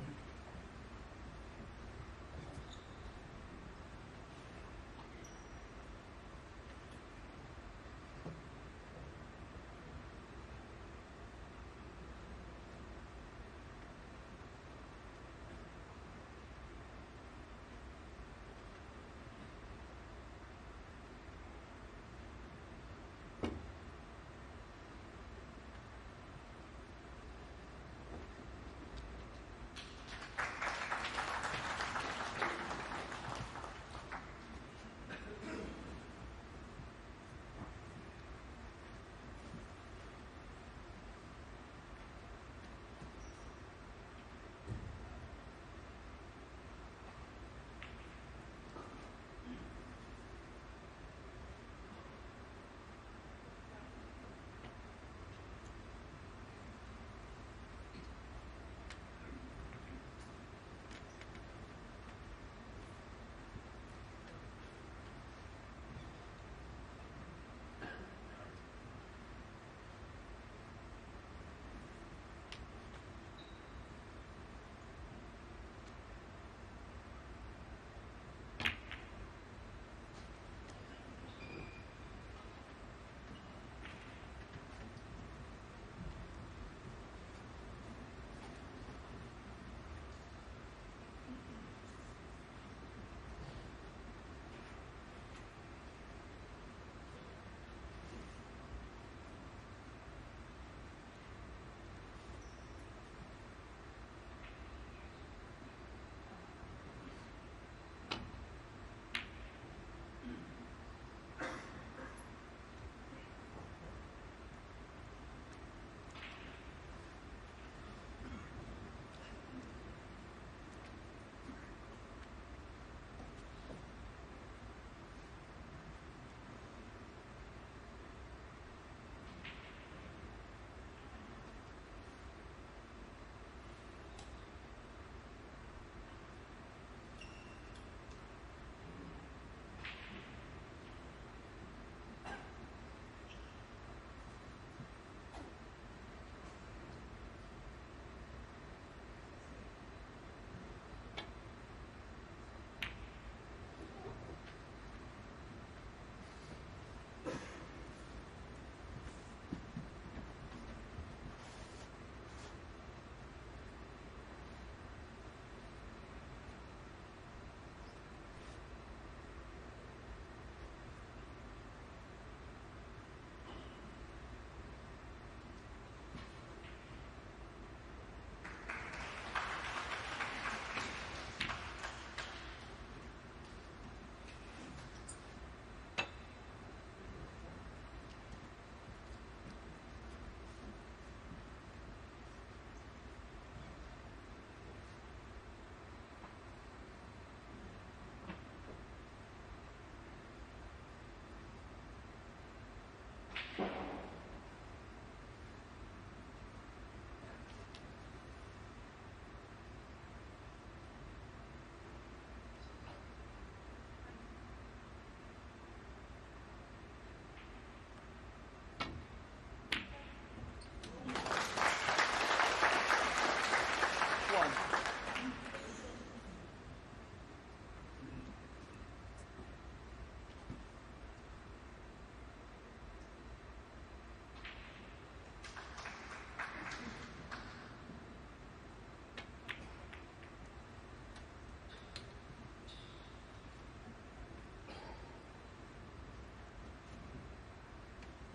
people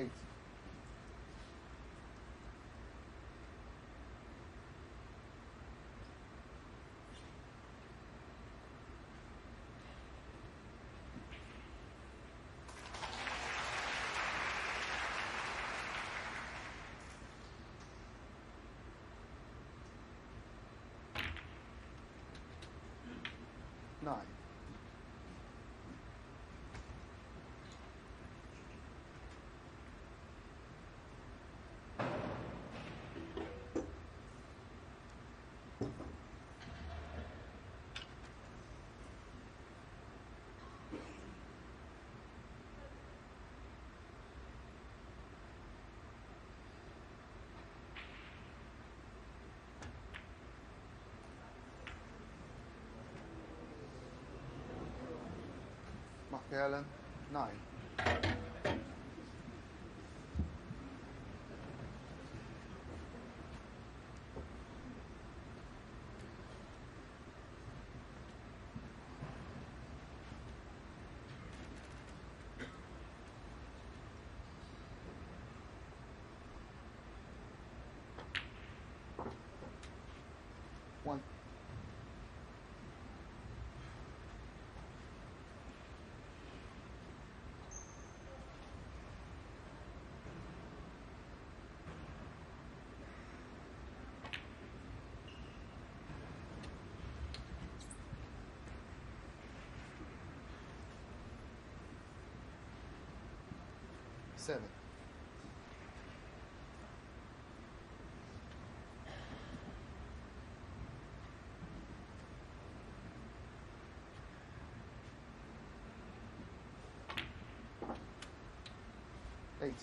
8. Nine. Allen, nine. 7. Eight.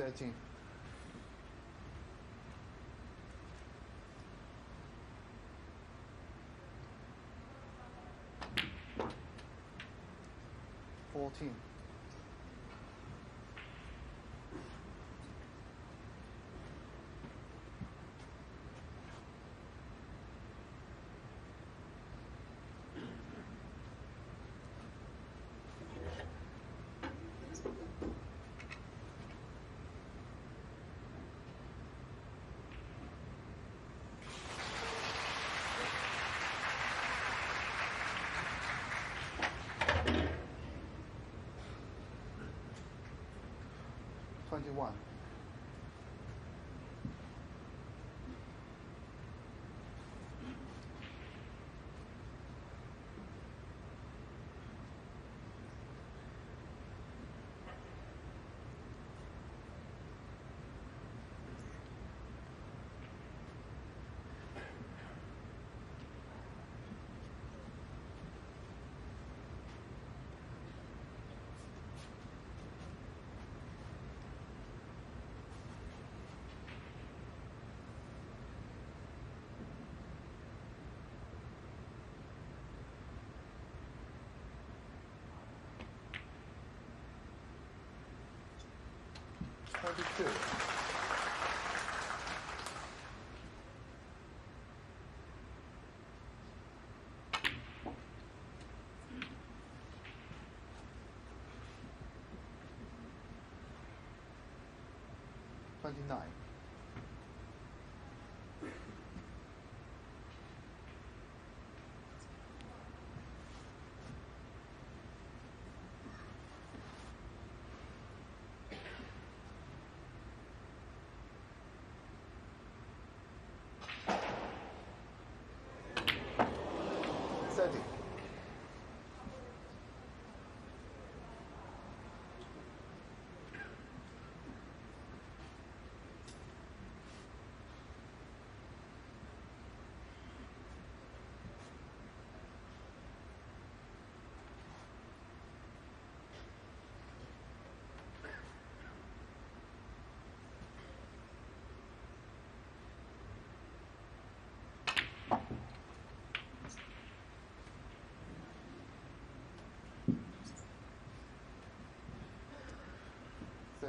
Thirteen. Fourteen. Twenty-one. Twenty-two. Twenty-nine.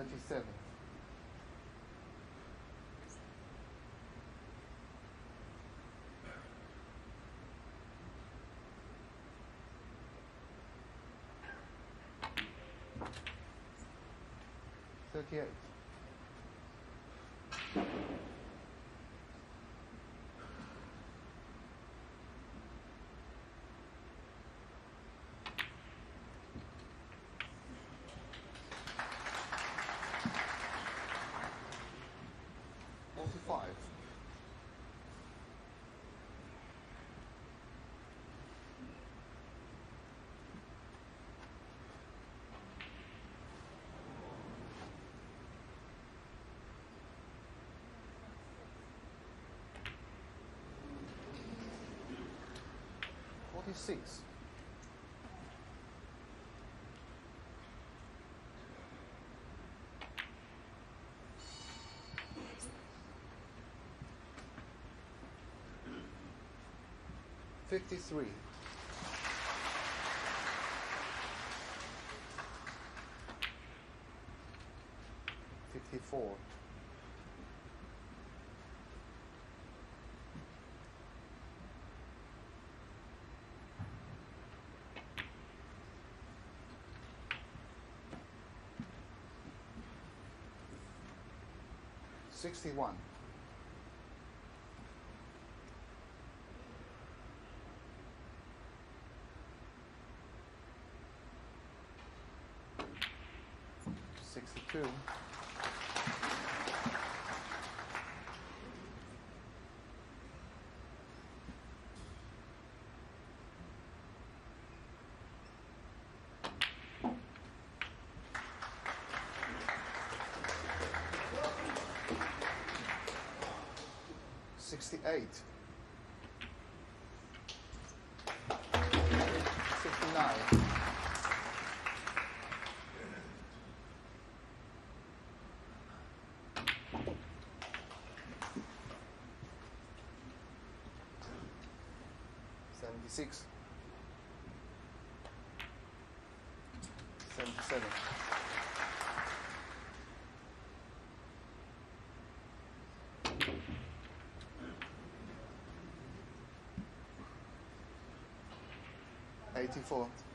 37. Thirty-eight. 26. Fifty-three. Fifty-four. Sixty-one. Sixty-two. Sixty-eight. Sixty-nine. Seventy-six. Seventy-seven. Eighty-four.